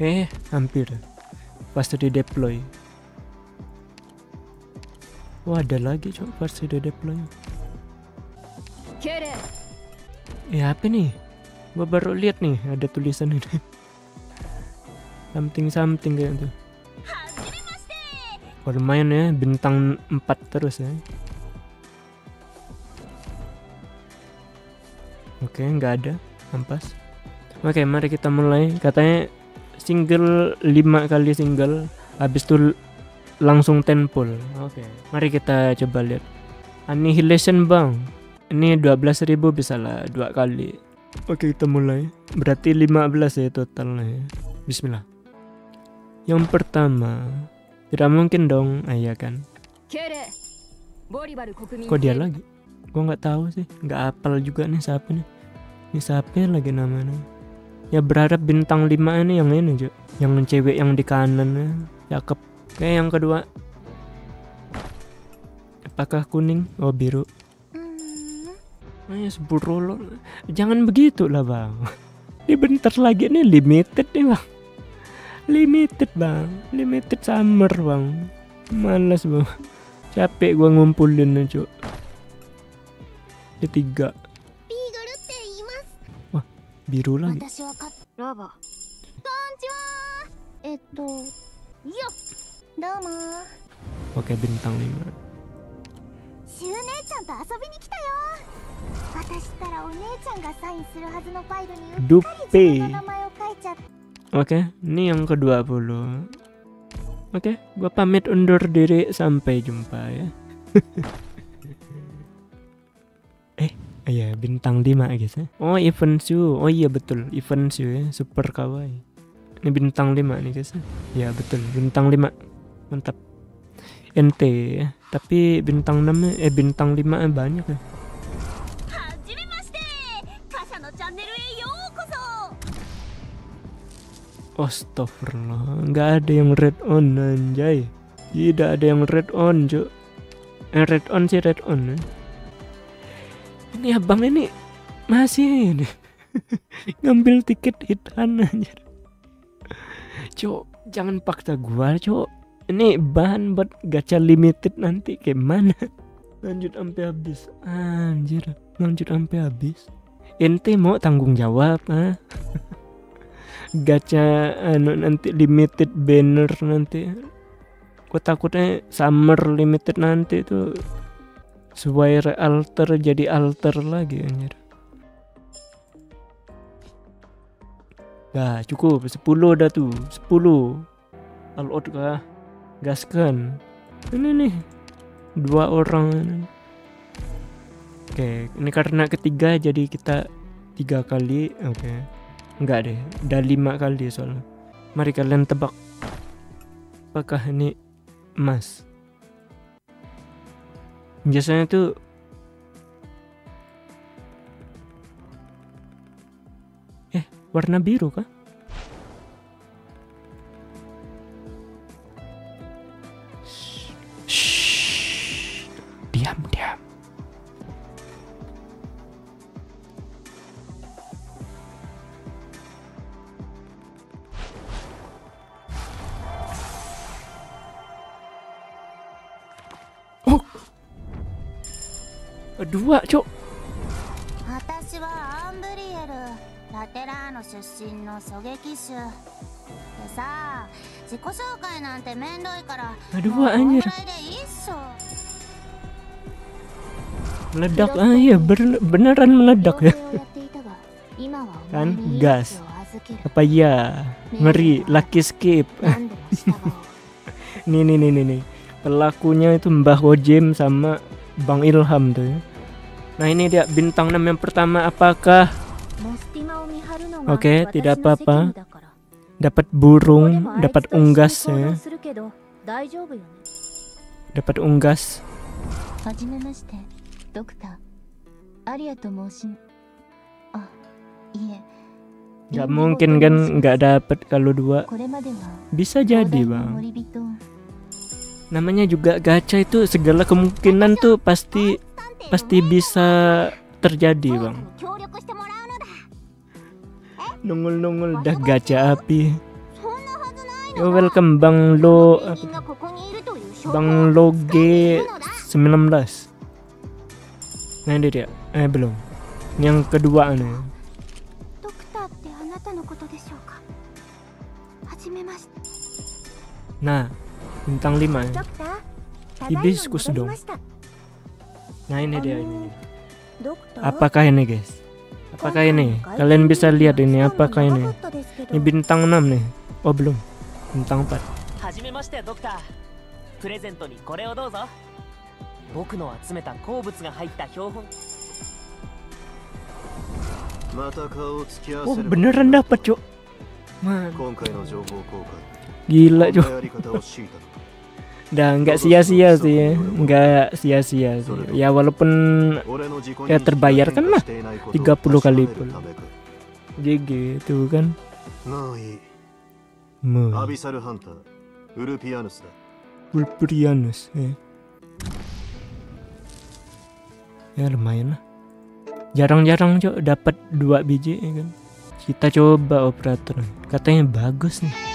Eh, hampir. Pas di deploy. Wah, ada lagi coba pas di deploy. Eh, apa nih? Gua baru lihat nih ada tulisan ini. something something kayak gitu. Wah, lumayan ya, bintang 4 terus ya. Oke, nggak ada. Ampas. Oke, mari kita mulai. Katanya single 5 kali single habis itu langsung 10 pull. Oke. Mari kita coba lihat. Annihilation Bang. Ini 12.000 bisa lah dua kali. Oke, kita mulai. Berarti 15 ya totalnya ya. Bismillah. Yang pertama, tidak mungkin dong, ah, iya kan? Kok dia lagi? Gue nggak tahu sih, nggak apal juga nih siapa nih. Ini siapa lagi namanya? Ya berharap bintang 5 ini yang ini juga, yang cewek yang di kanan ya. Cakep. Kayak yang kedua. Apakah kuning? Oh biru. Oh ya seburu Jangan begitu lah bang. Ini bentar lagi nih limited nih bang. Limited bang. Limited summer bang. Malas bang. Capek gua ngumpulin aja. Ini tiga biru lagi. Oke bintang 5 Dupe. Oke, ini yang ke-20 Oke, gua pamit undur diri. Sampai jumpa ya. Iya, bintang 5 guys ya. Oh, event Shu. Oh iya betul, event Shu ya, super kawaii. Ini bintang 5 nih guys. Ya Iya betul, bintang 5. Mantap. NT ya. Tapi bintang 6 eh bintang 5 eh, banyak ya. Astagfirullah, nggak ada yang red on anjay. Tidak ada yang red on, Cuk. Eh, red on sih red on. Eh. Ini abang ini masih ini ngambil tiket hitan anjir. Cuk, jangan paksa gua, Cuk. Ini bahan buat gacha limited nanti kayak mana? Lanjut sampai habis. Anjir, lanjut sampai habis. Ente mau tanggung jawab, ah? gacha anu nanti limited banner nanti gue takutnya summer limited nanti itu sesuai alter jadi alter lagi anjir. Dah cukup. 10 dah tuh 10 all out kah? Gaskan. Ini nih. Dua orang. Oke ini karena ketiga jadi kita tiga kali. Oke. Enggak deh, udah lima kali soalnya. Mari kalian tebak. Apakah ini emas? Biasanya tuh Eh, warna biru kah? Eh, dua, cok. Aduh, anjir. Meledak ah iya beneran meledak ya. kan gas. Apa ya? Meri lucky skip. nih nih nih nih nih. Pelakunya itu Mbah Wojim sama Bang Ilham tuh ya. Nah ini dia bintang 6 yang pertama apakah Oke okay, tidak apa-apa. Dapat burung Dapat unggas ya. Dapat unggas. Gak mungkin kan gak dapat kalau dua. Bisa jadi bang. Namanya juga gacha itu segala kemungkinan tuh pasti pasti bisa terjadi bang. Nungul-nungul dah gajah api. Yo, welcome Bang Lo. Bang lo Loge 19 Nah ini dia. Eh belum. Yang kedua nih Nah bintang 5 Hibiscus dong. Nah ini dia ini. Apakah ini guys? Apakah ini? Kalian bisa lihat ini apakah ini? Ini bintang 6 nih. Oh belum. Bintang 4. Oh beneran dapat cok. Man. Gila cok udah nggak sia-sia sih. nggak sia-sia sih. Ya walaupun ya terbayarkan lah. 30 kali pun. GG itu kan. Ulpianus, ya. ya lumayan lah. Jarang-jarang cok dapat dua biji ya kan. Kita coba operator. Katanya bagus nih.